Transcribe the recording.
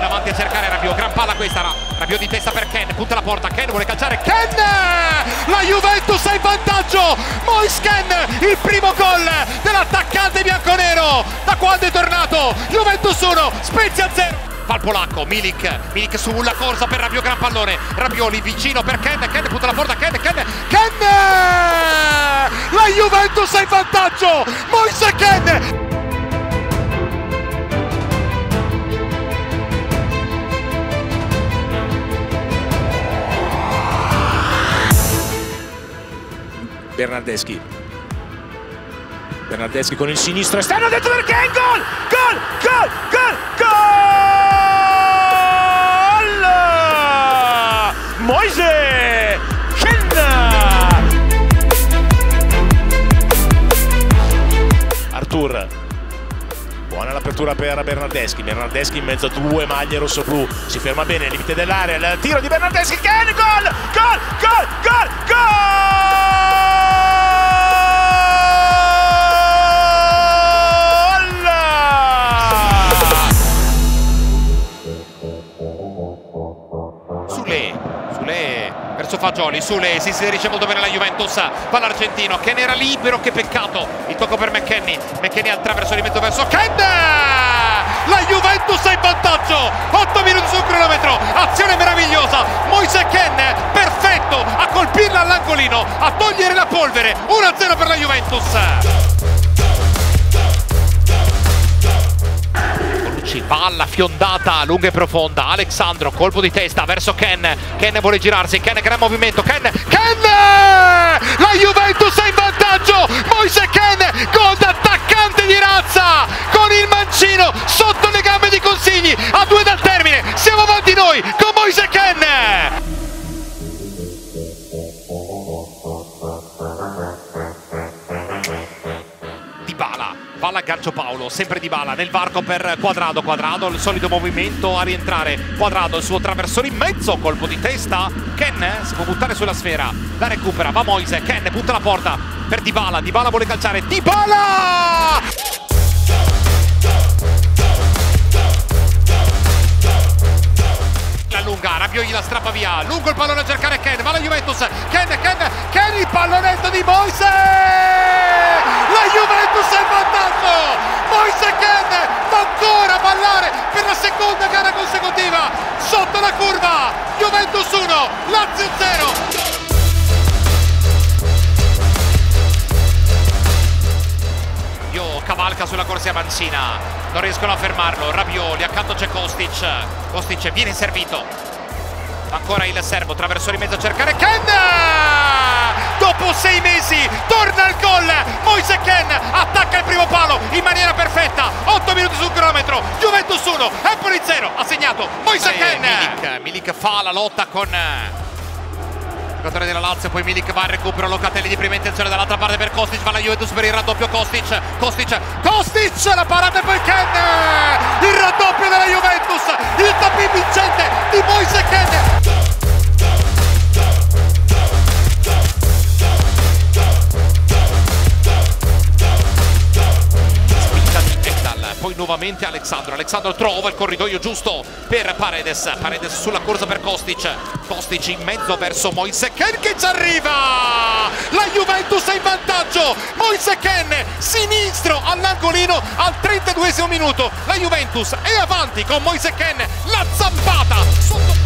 davanti a cercare Rabiot, gran palla questa, Rabiot di testa per Ken, punta la porta, Ken vuole calciare, Ken! La Juventus è in vantaggio, Mois Ken, il primo gol dell'attaccante bianconero, da quando è tornato, Juventus 1, Spezia 0 fa il polacco, Milik, Milik sulla corsa per Rabiot, gran pallone, Rabioli vicino per Ken, Ken punta la porta, Ken, Ken, Ken! La Juventus è in vantaggio, Moise Bernardeschi Bernardeschi con il sinistro esterno dentro perché è gol! Gol! Gol! Gol! Gol! Moise! Artur Buona l'apertura per Bernardeschi, Bernardeschi in mezzo a due maglie rosso-blu, si ferma bene, limite dell'area, il tiro di Bernardeschi, che gol! Gol! Gol! Gol! Gol! Sule, Sule verso Fagioli, Sule si inserisce molto bene la Juventus, fa l'argentino, Ken era libero, che peccato, il tocco per McKenny, McKenny al traverso di mezzo verso Ken! La Juventus è in vantaggio, 8 minuti sul cronometro, azione meravigliosa, Moise Ken, perfetto, a colpirla all'angolino, a togliere la polvere, 1-0 per la Juventus. Palla fiondata lunga e profonda. Alexandro colpo di testa verso Ken. Ken vuole girarsi Ken gran movimento. Ken Ken! La Juventus è in vantaggio! Moise Ken gol d'attaccante di razza! Con il mancino sotto le gambe di Consigli a due dal termine. Siamo avanti noi palla gancio Paolo, sempre di bala nel varco per Quadrado, Quadrado il solito movimento a rientrare, Quadrado il suo traversone in mezzo, colpo di testa, Ken si può buttare sulla sfera, la recupera, va Moise, Ken butta la porta per Dybala, Dybala vuole calciare, Dybala! La lunga, Rabiogli la strappa via, lungo il pallone a cercare Ken, va la Juventus, Ken, Ken, Ken il pallonetto di Moise! la Juventus è in vantaggio Moise Ken va ancora a ballare per la seconda gara consecutiva sotto la curva Juventus 1 Lazio 0 cavalca sulla corsia mancina non riescono a fermarlo Rabioli accanto c'è Kostic. Kostic viene servito. Ancora il serbo traverso di mezzo a cercare Ken! Dopo sei mesi torna al gol Moise Ken attacca il primo palo in maniera perfetta 8 minuti sul cronometro Juventus 1 Empoli 0 ha segnato Moise eh, Ken. Milik, Milik fa la lotta con giocatore della Lazio poi Milik va al recupero Locatelli di prima intenzione dall'altra parte per Kostic va la Juventus per il raddoppio Kostic Kostic Kostic la parata e poi Ken il raddoppio nuovamente Alexandro. Alexandro trova il corridoio giusto per Paredes. Paredes sulla corsa per Kostic. Kostic in mezzo verso Moise Ken che ci arriva! La Juventus è in vantaggio! Moise Ken sinistro all'angolino al 32 minuto. La Juventus è avanti con Moise Ken. La zampata sotto